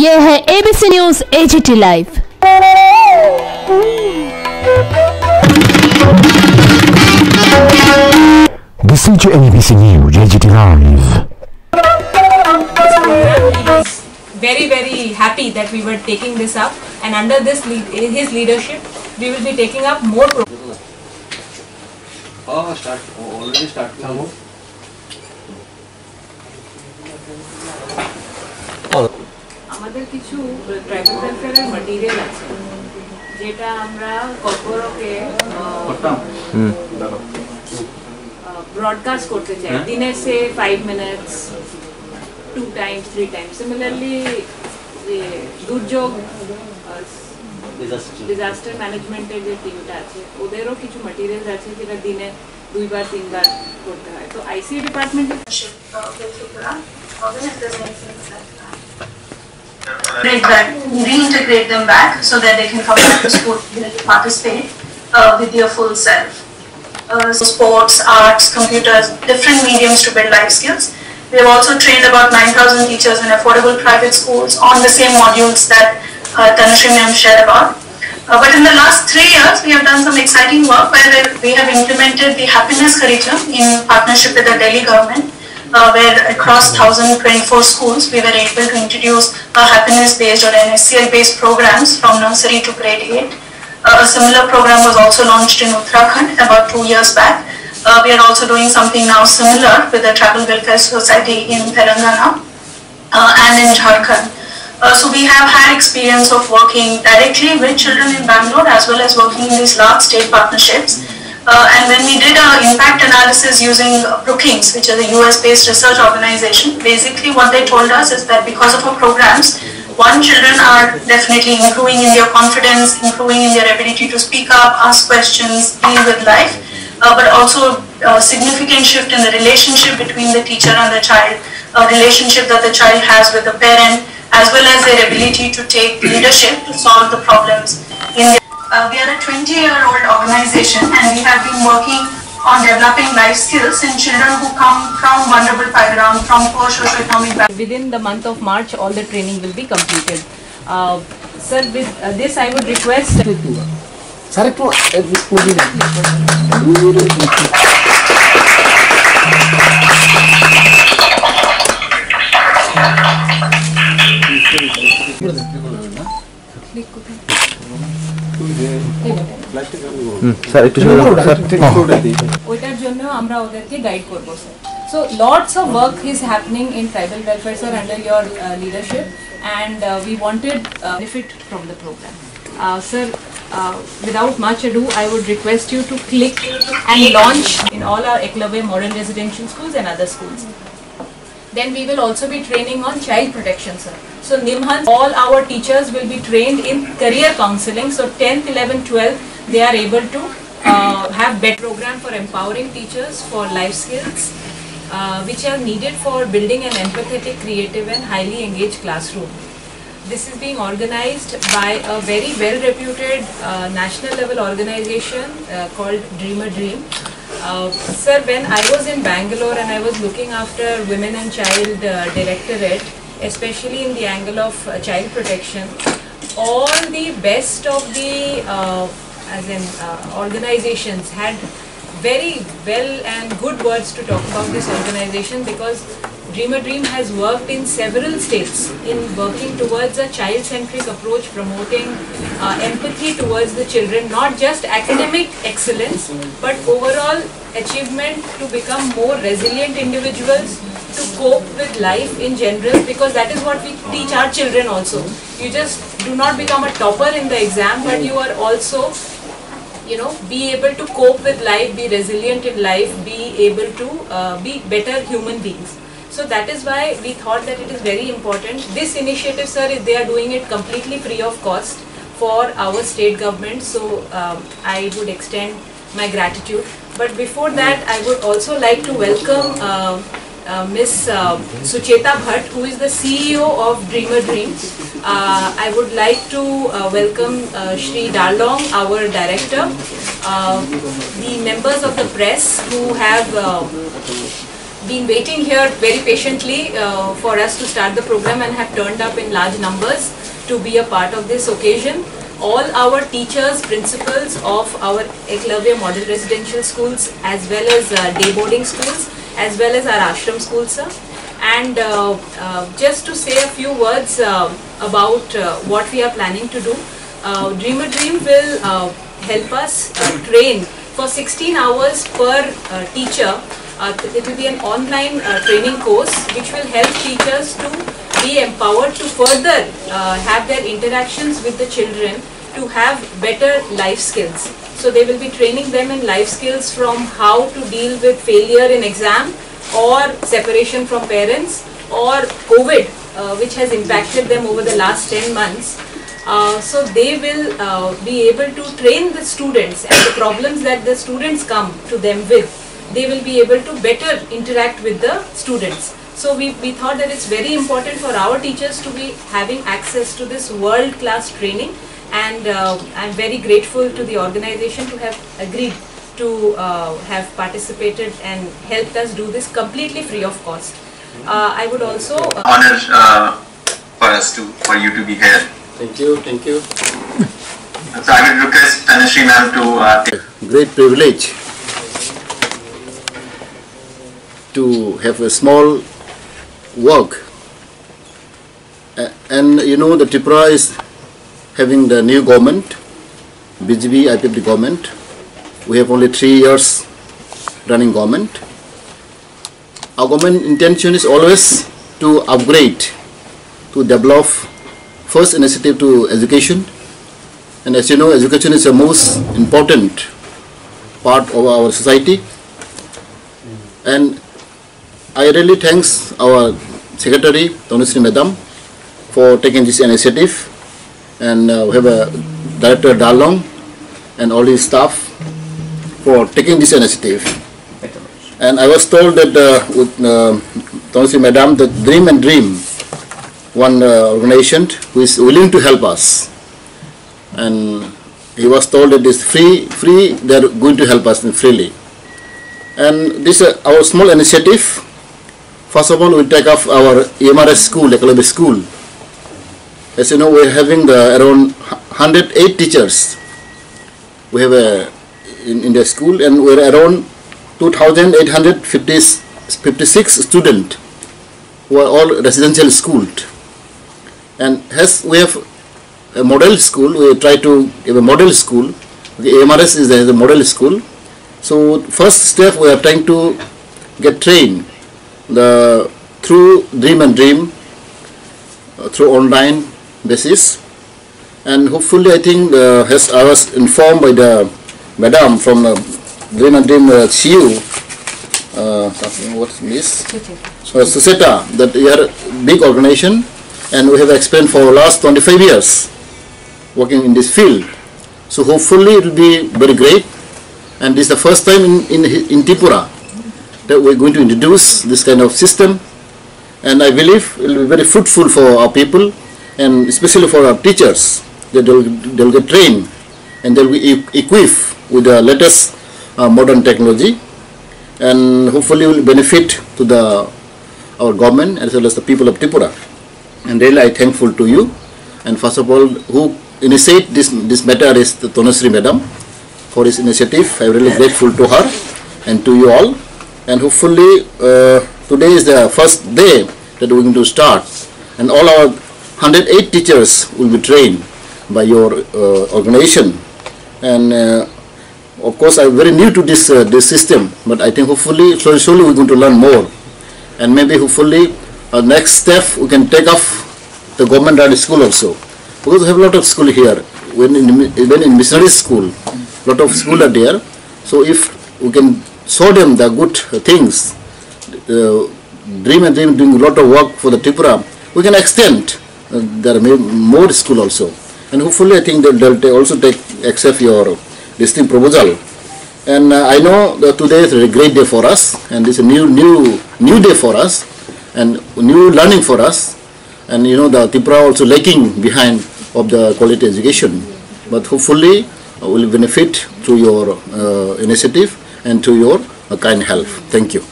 ये है ABC news AGT live Listen to ABC News, JGT Live. very very happy that we were taking this up and under this lead, his leadership we will be taking up more programs. Oh, start. oh, Already start. আমাদের কিছু tribal ওয়েলফেয়ারের material আছে যেটা আমরা কর্পোরকে broadcast করতে চাই দিনে say five minutes two times three times similarly দুর্যোগ disaster ম্যানেজমেন্টের যে টিমটা আছে ওদেরও কিছু ম্যাটেরিয়ালস আছে যেটা দিনে দুইবার তিনবার করতে হয় তো আইসি ডিপার্টমেন্টে integrate back, reintegrate them back so that they can come back to school and participate uh, with their full self. Uh, so sports, arts, computers, different mediums to build life skills. We have also trained about 9,000 teachers in affordable private schools on the same modules that uh, Tanushree ma'am shared about. Uh, but in the last three years, we have done some exciting work where we have implemented the happiness curriculum in partnership with the Delhi government uh, where across 1024 schools we were able to introduce uh, happiness-based or NSCL-based programs from nursery to grade 8. Uh, a similar program was also launched in Uttarakhand about two years back. Uh, we are also doing something now similar with the Tribal Welfare Society in Telangana uh, and in Jharkhand. Uh, so we have had experience of working directly with children in Bangalore as well as working in these large state partnerships. Uh, and when we did our impact analysis using Brookings, which is a US-based research organization, basically what they told us is that because of our programs, one, children are definitely improving in their confidence, improving in their ability to speak up, ask questions, deal with life, uh, but also a significant shift in the relationship between the teacher and the child, a relationship that the child has with the parent, as well as their ability to take leadership to solve the problems in their uh, we are a 20-year-old organization and we have been working on developing life skills in children who come from vulnerable backgrounds, from poor socioeconomic backgrounds. Within the month of March, all the training will be completed. Uh, sir, with uh, this I would request... Thank you. So lots of work is happening in tribal welfare so under your work is happening in tribal welfare sir under your Uh, without much ado, I would request you to click and launch in all our Eklavya modern residential schools and other schools then we will also be training on child protection sir. So nimhan all our teachers will be trained in career counseling. So 10th 11th 12th they are able to uh, have better program for empowering teachers for life skills uh, which are needed for building an empathetic creative and highly engaged classroom. This is being organized by a very well reputed uh, national level organization uh, called Dream a Dream. Uh, sir, when I was in Bangalore and I was looking after Women and Child uh, Directorate, especially in the angle of uh, child protection, all the best of the uh, as in uh, organizations had very well and good words to talk about this organization because Dream a Dream has worked in several states in working towards a child-centric approach, promoting uh, empathy towards the children, not just academic excellence, but overall achievement to become more resilient individuals, to cope with life in general, because that is what we teach our children also. You just do not become a topper in the exam, but you are also you know be able to cope with life be resilient in life be able to uh, be better human beings so that is why we thought that it is very important. This initiative sir they are doing it completely free of cost for our state government. So um, i would extend my gratitude. But before that i would also like to welcome uh, uh, Miss uh, Sucheta Bhatt, who is the CEO of Dreamer Dreams. Uh, I would like to uh, welcome uh, Shri Darlong, our director, uh, the members of the press who have been waiting here very patiently uh, for us to start the program and have turned up in large numbers to be a part of this occasion. All our teachers, principals of our Eklavya Model Residential Schools as well as uh, day boarding schools as well as our ashram schools, sir. And uh, uh, just to say a few words uh, about what we are planning to do, Dream a Dream will help us train for 16 hours per teacher. Uh, it will be an online uh, training course which will help teachers to be empowered to further uh, have their interactions with the children to have better life skills. So they will be training them in life skills from how to deal with failure in exam or separation from parents or COVID uh, which has impacted them over the last 10 months. Uh, so they will uh, be able to train the students and the problems that the students come to them with, they will be able to better interact with the students. So we, we thought that it's very important for our teachers to be having access to this world-class training and uh, I'm very grateful to the organization to have agreed to uh, have participated and helped us do this completely free of cost. Uh, I would also uh, honor uh, for us to for you to be here. Thank you, thank you. So I would request Tanushree ma'am to uh, take great privilege to have a small work. And you know, the Tripura is having the new government, BJP IPFT government. We have only three years running government. Our government intention is always to upgrade, to develop first initiative to education. And as you know, education is the most important part of our society. And I really thanks our secretary, Tanushree Madam, for taking this initiative. And uh, we have a director Darlong and all his staff for taking this initiative. And I was told that uh, with uh, Tanushree Madam, that Dream and Dream, one uh, organization who is willing to help us and he was told it is free free they are going to help us freely and this uh, our small initiative first of all we take off our MRS school Ekalabi school as you know we are having the around 108 teachers we have a in, in the school and we are around 2856 students who are all residential schooled and as we have a model school, we try to give a model school. The AMRS is a model school. So first step we are trying to get trained the through Dream and Dream uh, through online basis, and hopefully I think uh, as I was informed by the madam from uh, Dream and Dream uh, CU, uh, what's this? So Sucheta, that we are a big organization and we have experience for the last 25 years working in this field. So hopefully it will be very great. And this is the first time in, in, in Tripura that we're going to introduce this kind of system. And I believe it will be very fruitful for our people and especially for our teachers that they'll, they'll get trained and they'll be equipped with the latest uh, modern technology and hopefully will benefit to the our government as well as the people of Tripura and really I am thankful to you. And first of all, who initiate this this matter is the Tanushree Madam for his initiative. I'm really grateful to her and to you all. And hopefully uh, today is the first day that we're going to start, and all our 108 teachers will be trained by your uh, organization. And uh, of course, I'm very new to this uh, this system, but I think hopefully slowly, slowly we're going to learn more. And maybe hopefully uh, next step we can take off the government run school also. Because we have a lot of school here. When in, even in missionary school lot of school are there. So if we can them the good things uh, dream and dream doing a lot of work for the Tripura we can extend uh, there may more school also and hopefully I think that they'll also take accept your listing proposal and uh, I know today is a great day for us, and it's a new, new, new day for us, and new learning for us. And you know, the Tripura also lagging behind of the quality education. But hopefully, uh, will benefit through your uh, initiative and to your kind help. Thank you.